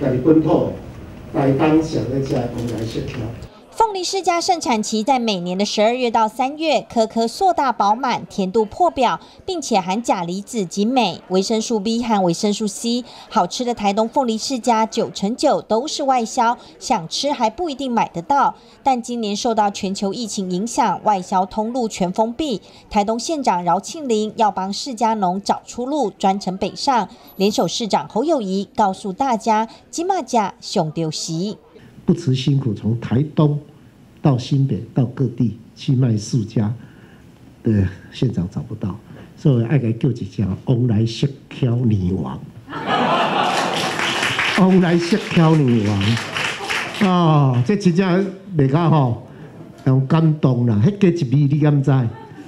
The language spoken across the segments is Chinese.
家己本土的，台东上咧食红来协调。凤梨世家盛产期在每年的十二月到三月，颗颗硕大饱满，甜度破表，并且含钾离子及镁、维生素 B 和维生素 C。好吃的台东凤梨世家九成九都是外销，想吃还不一定买得到。但今年受到全球疫情影响，外销通路全封闭。台东县长饶庆林要帮世家农找出路，专程北上，联手市长侯友谊告诉大家：金马甲熊丢席。不辞辛苦，从台东到新北到各地去卖世家的县长找不到，所以爱给叫一家往来雪橇女王，往来雪橇女王，啊，这真正袂讲吼，让感动啦！迄个一味你敢知？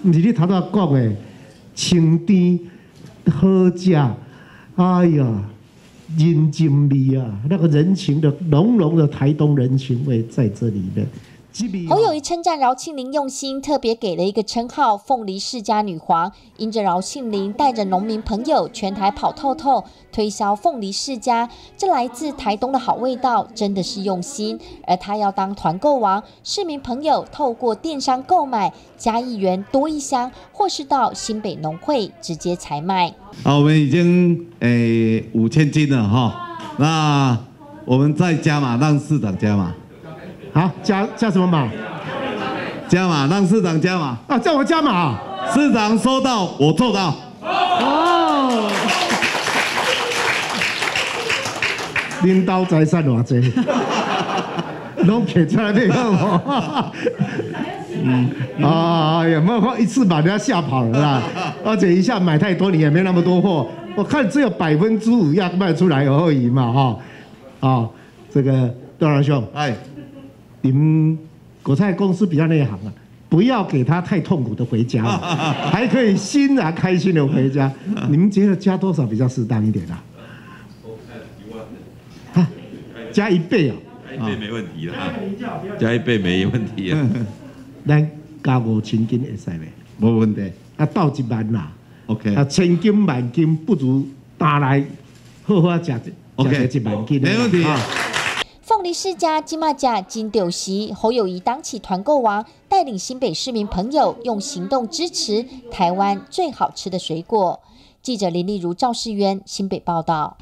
毋是你头头讲的清甜好食，哎呀！人情味啊，那个人情的浓浓的台东人情味在这里面。侯友谊称赞饶庆林用心，特别给了一个称号“凤梨世家女皇”。因着饶庆林带着农民朋友全台跑透透，推销凤梨世家，这来自台东的好味道，真的是用心。而他要当团购王，市民朋友透过电商购买，加一元多一箱，或是到新北农会直接采买。好，我们已经诶五千斤了哈，那我们再加码，让市长加码。好，加加什么码？加码，让市长加码啊！叫我加码，市长收到，我做到。哦，领导财产偌济，拢摕出来没有？嗯啊，有没有一次把人家吓跑了啦？而且一下买太多，你也没那么多货。我看只有百分之五要卖出来而已嘛，哈啊，这个段然兄，哎。你们国泰公司比较内行啊，不要给他太痛苦的回家，还可以欣然开心的回家。你们觉得加多少比较适当一点啊？加一倍啊！加一倍没问题了，加一倍没问题啊。咱加五千斤会使未？没问题。啊，到一万啦。OK。啊，千金万金不如打来好好食，OK，一万斤。没问题。凤梨世家金马甲金丢席，侯友谊当起团购王，带领新北市民朋友用行动支持台湾最好吃的水果。记者林丽如、赵世渊新北报道。